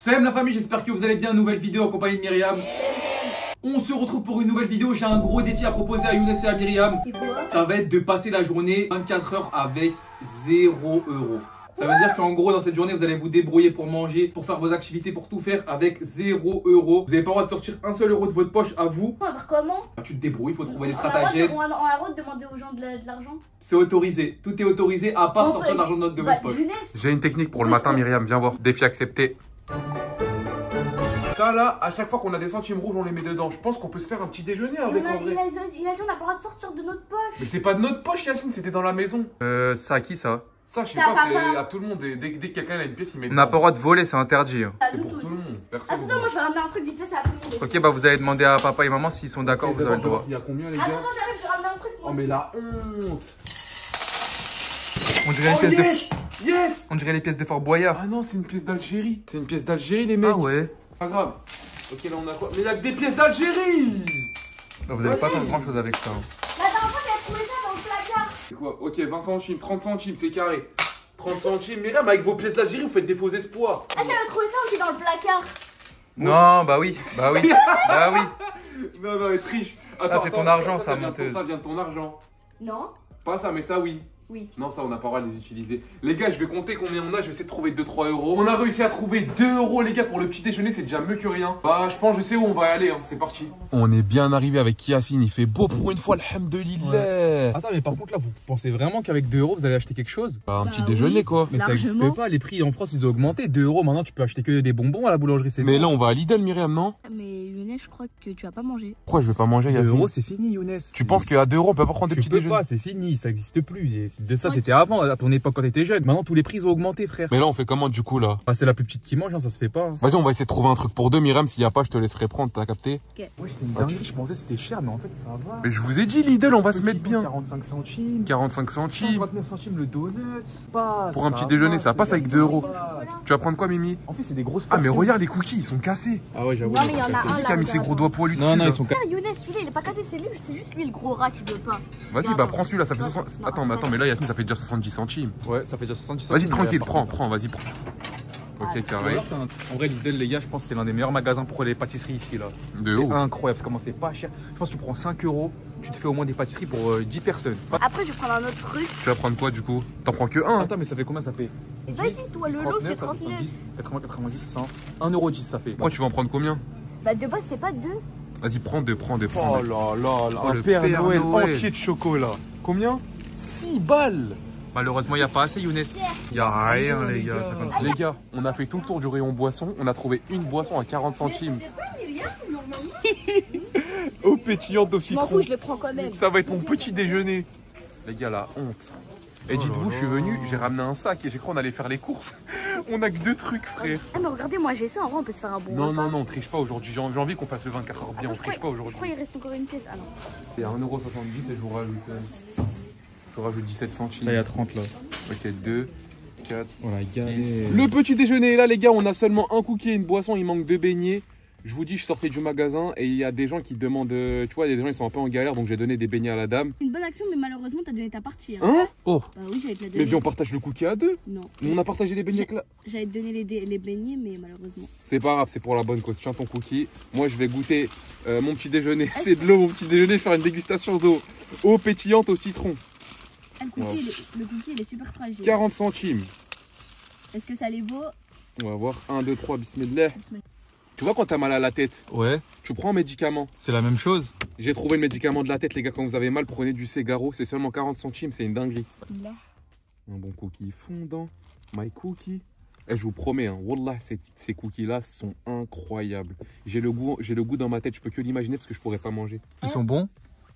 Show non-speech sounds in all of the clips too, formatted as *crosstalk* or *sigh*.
Salut la famille, j'espère que vous allez bien. Nouvelle vidéo en compagnie de Myriam. On se retrouve pour une nouvelle vidéo. J'ai un gros défi à proposer à Younes et à Myriam. Quoi Ça va être de passer la journée 24 heures avec 0 euros. Ça veut dire qu'en gros, dans cette journée, vous allez vous débrouiller pour manger, pour faire vos activités, pour tout faire avec 0 euros. Vous n'avez pas le droit de sortir un seul euro de votre poche à vous. On va faire comment Bah, tu te débrouilles, il faut trouver des de- stratagèmes. On a le droit de demander aux gens de la- de l'argent C'est autorisé. Tout est autorisé à part Bon, sortir bah, l'argent de, notre- de Bah, votre poche. J'ai une technique pour le *laughs* matin, Myriam. Viens voir. Défi accepté. Ça là, à chaque fois qu'on a des centimes rouges, on les met dedans. Je pense qu'on peut se faire un petit déjeuner on avec a, en il, vrai. a, il a dit on n'a pas le droit de sortir de notre poche. Mais c'est pas de notre poche, Yacine, c'était dans la maison. Euh, ça à qui ça? Ça, je sais Ça pas, c'est à tout le monde. Et dès, dès que quelqu'un a une pièce, il met On n'a pas le droit de voler, c'est interdit. hein. À C'est pour tous. tout le monde. Personne. Attends, moi je vais ramener un truc vite fait, ça va tout le monde. Ok, bah vous allez demander à papa et maman s'ils sont d'accord, vous avez le droit. Il y a combien, les Attends, gars attends, j'arrive, je vais ramener un truc. moi Oh, mais la honte On dirait, une Oh, pièce de... yes Yes On dirait les pièces de Fort Boyard. Ah non, c'est une pièce d'Algérie. C'est une pièce d'Algérie, les mecs. Ah ouais Pas grave. Ok, là, on a quoi? Mais il y a que des pièces d'Algérie Bah, Vous allez pas attendre grand chose avec ça. hein. La dernière fois, j'avais trouvé ça dans le placard. C'est quoi? Ok, 20 centimes, 30 centimes, c'est carré. 30 centimes. Myriam, avec vos pièces d'Algérie, vous faites des faux espoirs. Ah, j'avais trouvé ça aussi dans le placard. Non, bah oui, bah oui, *laughs* bah oui. Non, non, elle triche. Ah, c'est ton argent, ça, ton- menteuse. Ça vient de ton argent. Non Pas ça, mais ça, oui. Oui. Non, ça, on n'a pas le droit de les utiliser. Les gars, je vais compter combien on a. Je vais essayer de trouver 2-3 euros. On a réussi à trouver 2 euros, les gars, pour le petit déjeuner. C'est déjà mieux que rien. Bah, je pense, je sais où on va aller. Hein. C'est parti. On est bien arrivé avec Yacine. Il fait beau pour une fois, alhamdulillah. Attends, mais par contre, là, vous pensez vraiment qu'avec 2 euros, vous allez acheter quelque chose? Bah, un Bah petit oui. déjeuner, quoi. Mais ça n'existe pas. Les prix en France, ils ont augmenté. 2 euros, maintenant, tu peux acheter que des bonbons à la boulangerie. C'est Mais là, on va à Lidl, Myriam, non? Mais Younes, je crois que tu vas pas manger. Pourquoi je vais pas manger, 2 Yacine euros, c'est fini, Younes. Tu penses qu'à 2 euros, on peut pas prendre des Tu petits peux déjeuners? pas, c'est fini, ça n'existe plus. De ça, c'était avant, à ton époque quand t'étais jeune. Maintenant, tous les prix ils ont augmenté, frère. Mais là, on fait comment, du coup, là Bah, c'est la plus petite qui mange, hein, ça se fait pas. hein. Vas-y, on va essayer de trouver un truc pour deux, Myriam. S'il y a pas, je te laisserai prendre. T'as capté Ouais, c'est une dinguerie. Je pensais que c'était cher, mais en fait, ça va. Mais je vous ai dit, Lidl, on va se mettre bien. 45 centimes. 45 centimes. 59 centimes le donut. Passe, Pour un petit déjeuner, ça passe avec bien, 2 euros. Tu vas prendre quoi, Mimi En plus, c'est des grosses Ah, mais regarde, les cookies, ils sont cassés. Ah ouais, j'avoue. Non, mais il y en a un qui a mis ses gros doigts poilus dessus Non, non, ils sont Frère, Younes, celui-là, il est pas cassé, c'est lui, c'est juste lui le gros rat qui veut pas. Vas-y, bah prends celui-là, ça fait Non, 60. non, Attends, mais attends, mais là, Yasmine, ça fait déjà 70 centimes. Ouais, ça fait déjà 70 Vas-y, centimes, tranquille, mais prends, prends, vas-y, prends. Ok, contre- carré. En vrai, Lidl, les gars, je pense que c'est l'un des meilleurs magasins pour les pâtisseries ici, là. De C'est incroyable, parce que comment c'est pas cher. Je pense que tu prends 5 euros, tu te fais au moins des pâtisseries pour euh, 10 personnes. Pas- Après, je vais prendre un autre truc. Tu vas prendre quoi, du coup? T'en prends que un? Attends, mais ça fait combien ça fait? Vas-y, toi, le lot, c'est 39, 39. 70, 80, 90, 100. 1,10€ ça fait. Pourquoi tu vas en prendre combien? Bah, de base, c'est pas deux. Vas-y, prends deux, prends deux, prends Oh deux. là là là, Oh, un le Père, Père Noël, Noël. entier de chocolat. Combien? 6 balles Malheureusement, il n'y a pas assez, Younes. Il y a rien, les gars. Les gars, on a fait tout le tour du rayon boisson. On a trouvé une boisson à 40 centimes. *laughs* Au Je m'en citron. fous, je le prends quand même. Ça va être mon petit déjeuner. Les gars, la honte. Et dites-vous, je suis venu, j'ai ramené un sac et j'ai cru qu'on allait faire les courses. *laughs* On a que deux trucs, frère. Ah, mais regardez, moi j'ai ça, en vrai, on peut se faire un bon. Non, repas. non, non, on triche pas aujourd'hui. J'ai envie qu'on fasse le 24 heures bien. On je triche crois- pas Je aujourd'hui. crois qu'il reste encore une pièce. Ah non. C'est 1,70€ et je vous rajoute. Vous rajoute 17 centimes. Ça y a 30 là. Ok, 2, 4. Voilà, galère. Le petit déjeuner est là, les gars. On a seulement un cookie et une boisson. Il manque deux beignets. Je vous dis, je sortais du magasin et il y a des gens qui demandent. euh, Tu vois, il y a des gens qui sont un peu en galère donc j'ai donné des beignets à la dame. C'est une bonne action, mais malheureusement, t'as donné ta partie. Hein. Hein Oh, Bah oui, j'allais te la Mais viens, on partage le cookie à deux. Non. On a partagé les beignets avec la. J'allais te donner les, les beignets, mais malheureusement. C'est pas grave, c'est pour la bonne cause. Tiens ton cookie. Moi, je vais goûter euh, mon petit déjeuner. C'est de l'eau, mon petit déjeuner. Je vais faire une dégustation d'eau. Eau pétillante au citron. Ah, le, cookie, Wow. il est- le cookie, il est super fragile. 40 centimes. Est-ce que ça les vaut On va voir. 1, 2, 3, bismillah. Tu vois quand t'as mal à la tête, ouais, tu prends un médicament. c'est la même chose. J'ai trouvé le médicament de la tête, les gars. Quand vous avez mal, prenez du Ségaro. C'est seulement 40 centimes. C'est une dinguerie. Là. Un bon cookie fondant. My cookie. Eh, je vous promets, hein, Wallah, ces, ces cookies-là sont incroyables. J'ai le, goût, j'ai le goût dans ma tête. Je peux que l'imaginer parce que je pourrais pas manger. Ils sont bons?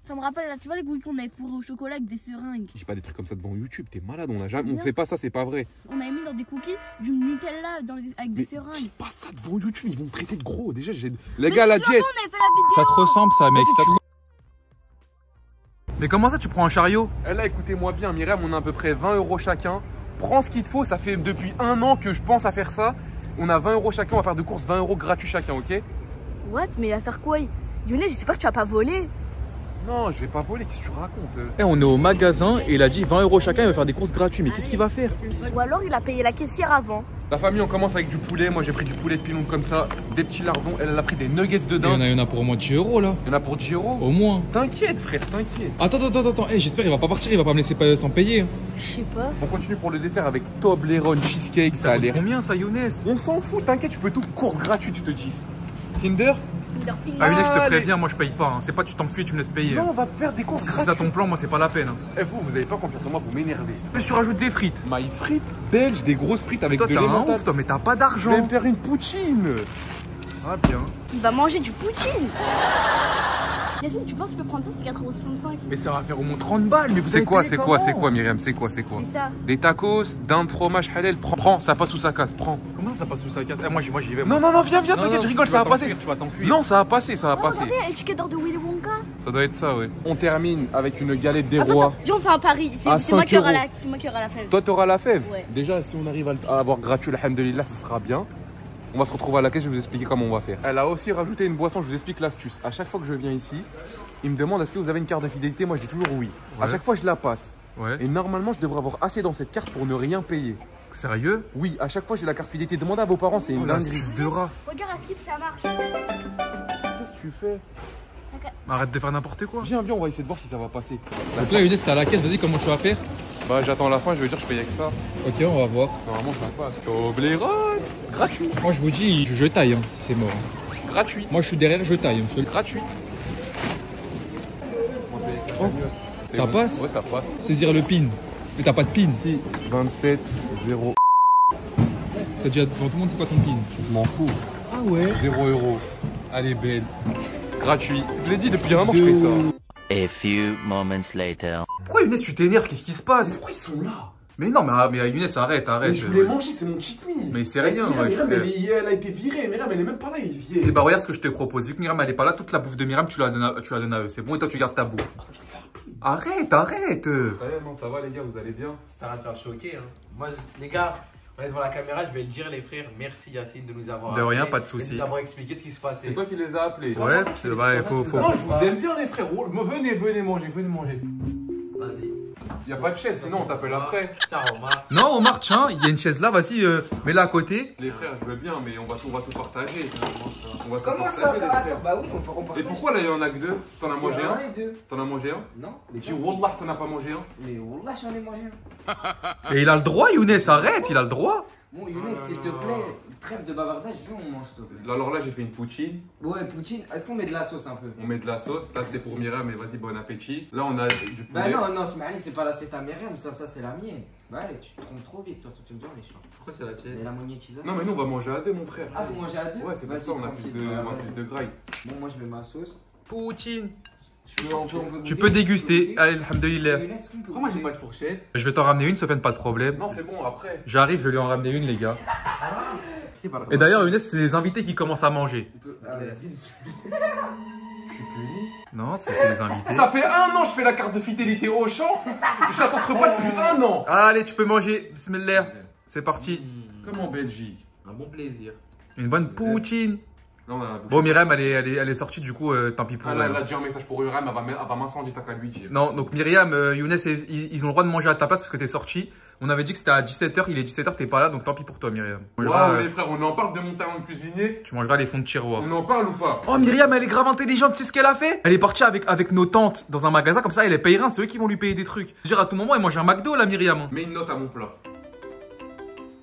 Ça me rappelle, là, tu vois les cookies qu'on avait fourrés au chocolat avec des seringues J'ai pas des trucs comme ça devant YouTube. T'es malade. On a jamais, on fait pas ça. C'est pas vrai. On avait mis dans des cookies du Nutella dans les- avec Mais des seringues. dis pas ça devant YouTube. Ils vont me traiter de gros. Déjà, j'ai. Les gars, la diète. On avait fait la vidéo Ça te ressemble ça, mec. Ça te- Mais comment ça, tu prends un chariot? Eh là, écoutez-moi bien, Myriam, on a à peu près 20 euros chacun. Prends ce qu'il te faut, ça fait depuis un an que je pense à faire ça. On a 20 euros chacun, on va faire de courses 20 euros gratuits chacun, ok? What? Mais il va faire quoi? Younes, j'espère que tu vas pas voler. Non, je vais pas voler, qu'est-ce que tu racontes euh Eh, on est au magasin et il a dit 20 euros chacun, il va faire des courses gratuites. Mais qu'est-ce qu'il va faire Ou alors il a payé la caissière avant. La famille, on commence avec du poulet. Moi, j'ai pris du poulet de pilon comme ça, des petits lardons. Elle, elle a pris des nuggets de Il y en dinde. a, il y en a pour au moins 10 euros là. Il y en a pour 10 euros. Au moins. T'inquiète, frère, t'inquiète. Attends, attends, attends, attends. Eh, j'espère qu'il va pas partir, il va pas me laisser pas- sans payer. Je sais pas. On continue pour le dessert avec Toblerone cheesecake. Ça a l'air. Combien ça, Younes On s'en fout, t'inquiète, tu peux tout. Course gratuite, je te dis. Kinder Ah, Younes, je te préviens, moi je paye pas. hein. C'est pas tu t'enfuis, tu me laisses payer. Non, on va faire des courses Si c'est ça ton plan, moi c'est pas la peine. hein. Eh, vous, vous avez pas confiance en moi, vous m'énervez. Plus tu rajoutes des frites. My frites belges, des grosses frites avec Toi, de t'es un l'emmental. ouf, toi, mais t'as pas Je vais d'argent. me faire une poutine. Ah, bien. Il va manger du poutine. Yacine, tu penses qu'il peut prendre ça C'est 4,65€. Mais ça va faire au moins 30 balles. Mais vous C'est quoi, c'est quoi, c'est quoi, Myriam C'est quoi, c'est quoi ça. Des tacos, dinde, fromage, halal. Prends, prends, ça passe ou ça casse, prends. Comment ça passe sous sa carte Eh, Moi j'y moi, j'y vais. Non, non, non, viens, viens, t'inquiète, je rigole, tu ça va passer. Tu vas t'enfuir. Non, ça va passer, ça va Oh, passer. regardez, d'or de Willy Wonka. Ça doit être ça, ouais. On termine avec une galette des Attends, rois. attends, viens, on fait un pari. C'est moi, 5 qui aura euros. la- c'est moi qui aura la fève. Toi, t'auras la fève. Ouais. Déjà, si on arrive à le- à avoir gratuit, alhamdulillah, ce sera bien. On va se retrouver à la caisse, je vais vous expliquer comment on va faire. Elle a aussi rajouté une boisson, je vous explique l'astuce. À chaque fois que je viens ici, il me demande est-ce que vous avez une carte de fidélité Moi, je dis toujours oui. À Ouais. chaque fois, je la passe. Ouais. Et normalement, je devrais avoir assez dans cette carte pour ne rien payer. Sérieux? Oui, à chaque fois, j'ai la carte fidélité. Demandez à vos parents, c'est une Oh, l'astuce de rat. Regarde à skip, ça marche. Qu'est-ce que tu fais? Arrête de faire n'importe quoi. Viens, viens, on va essayer de voir si ça va passer. Donc là, Younes, t'es à la caisse, vas-y, comment tu vas faire? Bah, j'attends la fin, je veux dire, je paye avec ça. Ok, on va voir. Normalement, ça passe. Toblerone Gratuit. Moi, je vous dis, je, je taille hein, si c'est mort. Gratuit. Moi, je suis derrière, je taille. hein. Gratuit. Oh, ça passe Ouais, ça passe. Saisir le pin. Mais t'as pas de pin. Si, 27, 0. T'as déjà devant tout le monde, c'est quoi ton pin? Je m'en fous. Ah ouais 0 euros. Elle est belle. Gratuit. Je vous l'ai dit, depuis un an, je fais ça. A few moments later. Pourquoi Younes, tu t'énerves Qu'est-ce qui se passe? Pourquoi ils sont là? Mais non, mais, ah, mais Younes, arrête, arrête. Mais je voulais manger, c'est mon cheat meal. Mais c'est rien, Myriam, ouais, frère. elle, est- elle a été virée. Myriam, elle est même pas là, il est viré. Et bah, regarde ce que je te propose. Vu que Myriam, elle est pas là, toute la bouffe de Myriam, tu la donnes à, tu la donnes à eux. C'est bon, et toi, tu gardes ta bouffe. Arrête, arrête Ça y est, non, ça va, les gars, vous allez bien? Ça va te faire choquer. Hein. Moi, les gars, on est devant la caméra, je vais le dire, les frères. Merci Yacine de nous avoir. De rien, pas de souci. De nous avoir expliqué ce qui se passait. C'est toi qui les as appelés. Ouais, c'est vrai, il faut. faut... Non, je vous aime bien, les frères. Venez, venez manger, venez manger. Vas-y. Y a pas de chaise, sinon on t'appelle après. Ciao, Omar. Non, Omar, tiens, il y a une chaise là, vas-y, euh, mets-la à côté. Les frères, je veux bien, mais on va tout, on va tout partager. On va tout Comment ça, partager, les opérateur frères. Bah oui, on peut on partage. Et pourquoi là, il y en a que deux T'en as mangé un et deux. T'en as mangé un Non, mais Tu Wallah, t'en as pas mangé un Mais Wallah, j'en ai mangé un. *laughs* Et il a le droit, Younes, arrête, il a le droit. Bon, Younes, s'il te là. plaît, trêve de bavardage, viens, on mange, s'il te plaît. Alors là, j'ai fait une poutine. Ouais, Poutine, est-ce qu'on met de la sauce un peu? On met de la sauce. Là, c'était pour Myriam, mais vas-y, bon appétit. Là, on a du Bah poulet. non, non, Smiley, c'est pas la c'est ta Myriam, ça, ça c'est la mienne. Bah allez, tu te trompes trop vite, toi, ça fait bien les change. Pourquoi c'est la tienne? Mais la monétisation. Non, mais nous, on va manger à deux, mon frère. Ah, vous mangez à deux? Ouais, c'est Vas-y, ça, on a plus de, voilà, on a vas-y. plus de graille. Bon, moi je mets ma sauce. Poutine. Je peux, on on peut Tu goûter? peux déguster. Allez, alhamdoulilah. Pourquoi moi j'ai goûter? pas de fourchette? Je vais t'en ramener une, Sofiane, pas de problème. Non, c'est bon, après. J'arrive, je vais lui en ramener une, les gars. Et d'ailleurs, Younes, c'est les invités qui commencent à manger. Ah, vas-y, Je suis puni. Non, c'est les invités. Ça fait un an que je fais la carte de fidélité au champ. Je t'attends ce repas depuis un an. Allez, tu peux manger. Bismillah. C'est parti. Comme en Belgique. Un bon plaisir. Une bonne poutine. Non. Bon, Myriam, elle est, elle est, elle est sortie, du coup, euh, tant pis pour Ah, elle. elle a déjà un message pour Uram, elle va, elle va m'incendier, t'as qu'à lui dire. Non, donc Myriam, euh, Younes, ils, ils ont le droit de manger à ta place parce que t'es sorti. On avait dit que c'était à 17h, il est 17h, t'es pas là, donc tant pis pour toi, Myriam. Waouh, euh, les frères, on en parle de mon talent de cuisinier. tu mangeras les fonds de tiroir. On en parle ou pas? Oh, Myriam, elle est grave intelligente, tu sais ce qu'elle a fait Elle est partie avec, avec nos tantes dans un magasin, comme ça, elle est payée rien, c'est eux qui vont lui payer des trucs. Je veux dire, à tout moment, elle mange un McDo, là, Myriam. Mets une note à mon plat.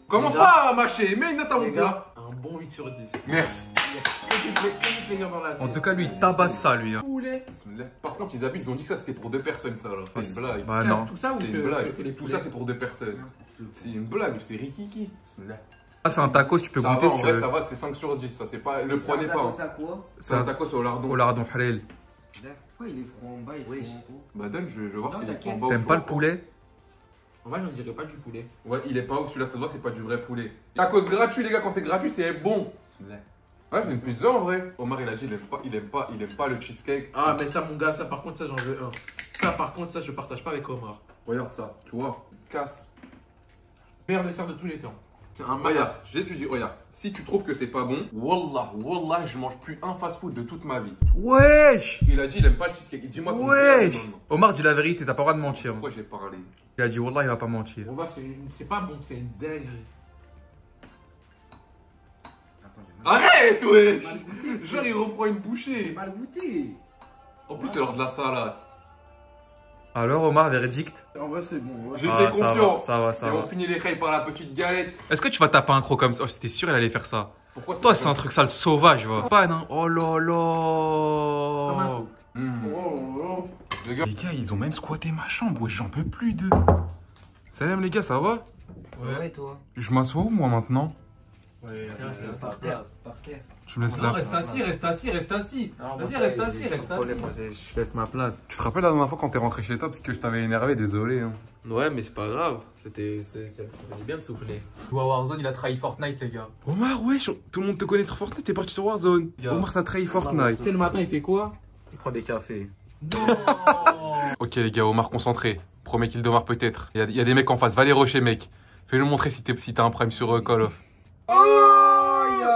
Commence pas à mâcher, mets une note à mon plat. Bon 8 sur 10. Merci. Que dans la En tout cas, lui, il tabasse ça, lui. Hein. poulet. Par contre, ils abusent, ils ont dit que ça c'était pour deux personnes, ça là. C'est une blague. Bah non. Tout ça ou C'est que, une blague. que les Tout poulets ça c'est pour deux personnes. C'est une blague, c'est Rikiki. Bismillah. Ah, c'est un tacos, tu peux Ça goûter va, si en tu vrai, veux. ça va, c'est 5 sur 10, ça c'est pas. Le prenez pas. hein. Ça quoi C'est un tacos au lardon. Au lardon halal. Pourquoi il est froid en bas, il est Oui. froid en haut? Bah donne, je, je veux voir Non, s'il est t'inquiète. en bas ou T'aimes pas le poulet? En vrai, j'en dirais pas du poulet. Ouais, il est pas ouf, celui-là, ça se voit, c'est pas du vrai poulet. Tacos gratuit, les gars, quand c'est gratuit, c'est bon. Ouais, c'est une pizza en vrai. Omar, il a dit, il aime pas, il aime pas, il aime pas le cheesecake. Ah, mais ça, mon gars, ça par contre, ça j'en veux un. Ça par contre, ça je partage pas avec Omar. Regarde ça, tu vois. Casse. Meilleur dessert de tous les temps. C'est un je vais te dire, regarde, si tu trouves que c'est pas bon, wallah, wallah, je mange plus un fast-food de toute ma vie. Wesh Il a dit, il aime pas le cheesecake. Dis-moi tout. Wesh Non, non. Omar, dis la vérité, t'as pas le droit de mentir. Pourquoi j'ai parlé? Il a dit, Wallah, il va pas mentir. C'est pas bon, c'est une dinguerie. Arrête, wesh Genre, il reprend une J'ai bouchée. mal goûté. En plus, c'est l'heure de la salade. Alors, Omar, verdict En vrai, c'est bon. ouais. J'étais Ah, ça confiant. va, ça va, ça Et va. on finit les rails par la petite galette. Est-ce que tu vas taper un croc comme ça? Oh, c'était sûr, il allait faire ça. Pourquoi Toi, c'est un truc sale sauvage, va. Pas, non Oh là là coup. Mmh. Oh, oh. Les gars, Les gars, ils ont même squatté ma chambre, ouais, j'en peux plus d'eux. Salam les gars, ça va? Ouais, toi? Je m'assois où moi maintenant? Ouais, terre, par terre. Je me laisse là. reste assis, reste assis, reste assis. Vas-y, reste assis, reste assis. Je laisse ma place. Tu te rappelles la dernière fois quand t'es rentré chez toi parce que je t'avais énervé, désolé. Hein. Ouais, mais c'est pas grave. C'était, du bien de souffler. Warzone, il a trahi Fortnite, les gars. Omar, wesh, tout le monde te connaît sur Fortnite, t'es parti sur Warzone. Omar, t'as trahi Fortnite. Tu sais, le matin, il fait quoi? Il prend des cafés. *laughs* Ok les gars, Omar concentré. Premier kill d'Omar peut-être. Il y, a- y a des mecs en face, va les rusher mec. Fais-le montrer si t'es- si t'as un prime sur euh, Call of.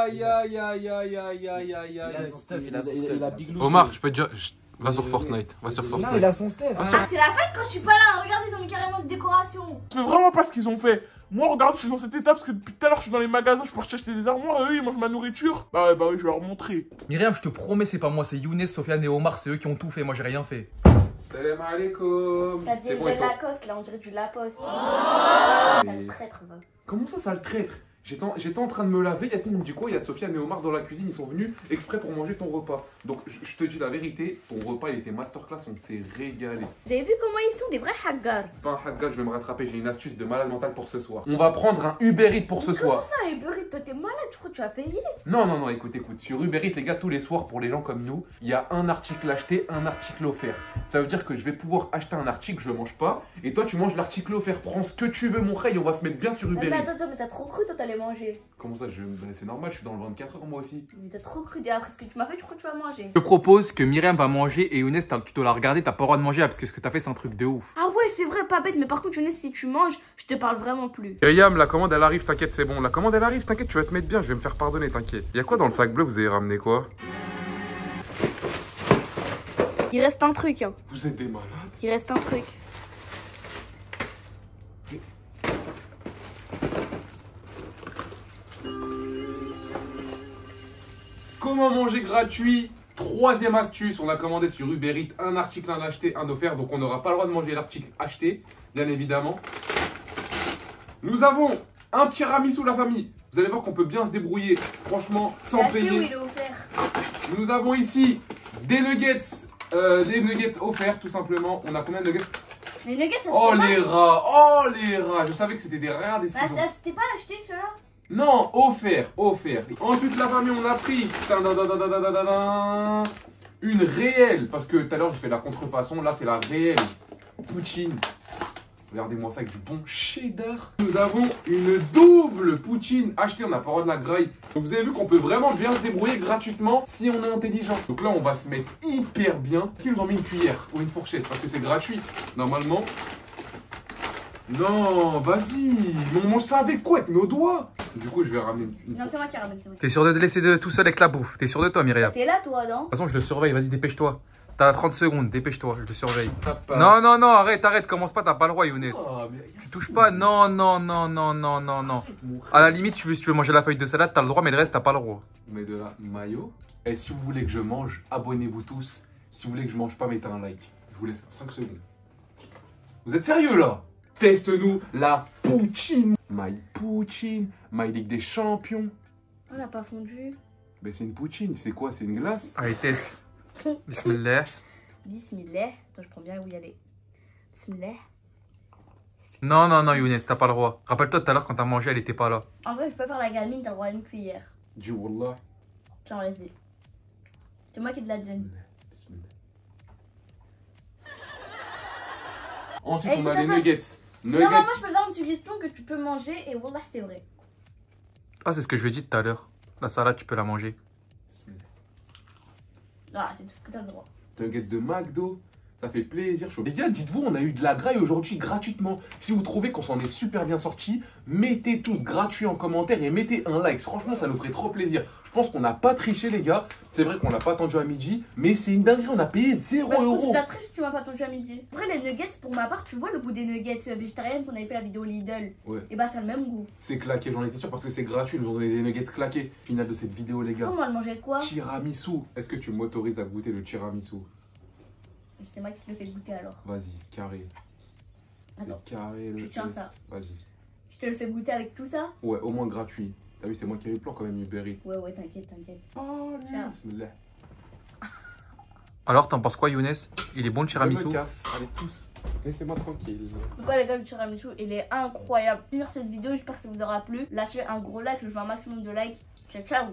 Aïe, aïe, aïe, aïe, aïe, aïe, aïe, Il a aïe. son stuff, il a son stuff. Il a Big Lou. Omar, je peux te dire, je- va sur Fortnite, va sur Non, Fortnite. il a son stuff. Ah, c'est la fête quand je suis pas là. Regardez, ils ont mis carrément de décoration. C'est vraiment pas ce qu'ils ont fait. Moi, regarde, je suis dans cette étape parce que depuis tout à l'heure, je suis dans les magasins, je suis parti acheter des armoires et eux, ils mangent ma nourriture. Bah ouais, bah oui, je vais leur montrer. Myriam, je te promets, c'est pas moi, c'est Younes, Sofiane et Omar, c'est eux qui ont tout fait, moi j'ai rien fait. salam alaikum. T'as C'est dit bon, ils de sont. Lacoste, là, on dirait du Lacoste. Ah, le traître, va. Comment ça, ça le traître? J'étais en, train de me laver, Yacine me dit quoi Il y a Sofiane et Omar dans la cuisine, ils sont venus exprès pour manger ton repas. Donc je, je te dis la vérité, ton repas il était masterclass, on s'est régalé. Vous avez vu comment ils sont Des vrais haggars? Pas un je vais me rattraper, j'ai une astuce de malade mental pour ce soir. On va prendre un Uber Eats pour ce Comment soir. ça, Uber Eats? Toi, t'es malade, je crois que tu as payé. Non, non, non, écoute, écoute. Sur Uber Eats, les gars, tous les soirs, pour les gens comme nous, il y a un article acheté, un article offert. Ça veut dire que je vais pouvoir acheter un article, je mange pas, et toi, tu manges l'article offert. Prends ce que tu veux, mon frère, et on va se mettre bien sur Mais, Uber mais Eats. attends, attends, mais t'as trop cru, toi, manger. Comment ça, je... ben, c'est normal, je suis dans le 24 heures, moi aussi. Mais t'as trop cru. Et après ce que tu m'as fait, tu crois que tu vas manger. Je te propose que Myriam va manger et Younes, tu dois la regarder, t'as pas le droit de manger parce que ce que t'as fait, c'est un truc de ouf. Ah ouais, c'est vrai, pas bête, mais par contre, Younes, si tu manges, je te parle vraiment plus. Myriam, la commande elle arrive, t'inquiète, c'est bon. La commande elle arrive, t'inquiète, tu vas te mettre bien, je vais me faire pardonner, t'inquiète. Y'a quoi dans le sac bleu Vous avez ramené quoi? Il reste un truc, hein. Vous êtes des malades. Il reste un truc. Comment manger gratuit Troisième astuce, on a commandé sur Uber Eats un article, un acheté, un offert, donc on n'aura pas le droit de manger l'article acheté, bien évidemment. Nous avons un tiramisu la famille. Vous allez voir qu'on peut bien se débrouiller, franchement, sans payer. il est offert Nous avons ici des nuggets, euh, les nuggets offerts tout simplement. On a combien de nuggets? Les nuggets, ça Oh les rats, oh les rats. Je savais que c'était des rats des. Ah, ça, c'était pas acheté, ceux-là? Non, offert, offert. Ensuite, la famille, on a pris une réelle. Parce que tout à l'heure, j'ai fait la contrefaçon. Là, c'est la réelle. Poutine. Regardez-moi ça avec du bon cheddar. Nous avons une double poutine achetée. On n'a pas droit de la graille. Donc, vous avez vu qu'on peut vraiment bien se débrouiller gratuitement si on est intelligent. Donc là, on va se mettre hyper bien. Est-ce qu'ils nous ont mis une cuillère ou une fourchette? Parce que c'est gratuit. Normalement, non, vas-y, on mange ça avec quoi Avec nos doigts? Du coup, je vais ramener une. Non, c'est moi qui ramène. T'es sûr de te laisser de- tout seul avec la bouffe? T'es sûr de toi, Myriam? De T'es là, toi, non? Toute façon, je le surveille, vas-y, dépêche-toi. T'as 30 secondes, dépêche-toi, je le surveille. Non, non, non, arrête, arrête, commence pas, t'as pas le droit, Younes. Oh. Tu touches pas, non, non, non, non, non, non, non. À la limite, tu veux, si tu veux manger la feuille de salade, t'as le droit, mais le reste, t'as pas le droit. Mais de la mayo. Et si vous voulez que je mange, abonnez-vous tous. Si vous voulez que je mange pas, mettez un like. Je vous laisse 5 secondes. Vous êtes sérieux là? Teste-nous la poutine. My poutine. My Ligue des Champions. On n'a pas fondu. Mais c'est une poutine, c'est quoi? C'est une glace? Allez, teste. Bismillah. Bismillah. Attends, je prends bien où y aller. Bismillah. Non, non, non, Younes, t'as pas le droit. Rappelle-toi tout à l'heure quand t'as mangé, elle était pas là. En vrai, je peux pas faire la gamine, t'as le droit à une cuillère. Du wallah. Tiens, vas-y. C'est moi qui te la donne. Bismillah. Ensuite, Eh, on a les attends. Nuggets. Non, Nuggets. moi, je peux faire une suggestion que tu peux manger et Wallah, c'est vrai. Ah, c'est ce que je lui ai dit tout à l'heure. La salade, tu peux la manger. Voilà, c'est tout ce que t'as le droit. Nuggets de McDo. Ça fait plaisir chaud. Les gars, dites-vous, on a eu de la graille aujourd'hui gratuitement. Si vous trouvez qu'on s'en est super bien sorti, mettez tous gratuit en commentaire et mettez un like. Franchement, ça nous ferait trop plaisir. Je pense qu'on n'a pas triché, les gars. C'est vrai qu'on l'a pas attendu à midi, mais c'est une dinguerie. On a payé 0 Bah, euros. c'est la triste si tu m'as pas attendu à midi. Après, les nuggets, pour ma part, tu vois le goût des nuggets végétariennes qu'on avait fait la vidéo Lidl Ouais. Et bah, ça a le même goût. C'est claqué, j'en étais sûr parce que c'est gratuit. Ils nous ont donné des nuggets claqués. Finale de cette vidéo, les gars. Comment elle mangeait quoi? Tiramisu. Est-ce que tu m'autorises à goûter le tiramisu? C'est moi qui te le fais goûter alors. Vas-y, carré. Attends. carré le Tu tiens S. ça. Vas-y. Je te le fais goûter avec tout ça Ouais, au moins gratuit. T'as vu, c'est moi qui ai eu le plan quand même, Uber Eats. Ouais, ouais, t'inquiète, t'inquiète. Oh, Tiens. Alors, t'en penses quoi, Younes? Il est bon le Je tiramisu? me casse. Allez, tous. Laissez-moi tranquille. Donc ouais les gars le tiramisu il est incroyable. Finir cette vidéo j'espère que ça vous aura plu. Lâchez un gros like, je veux un maximum de likes. Ciao ciao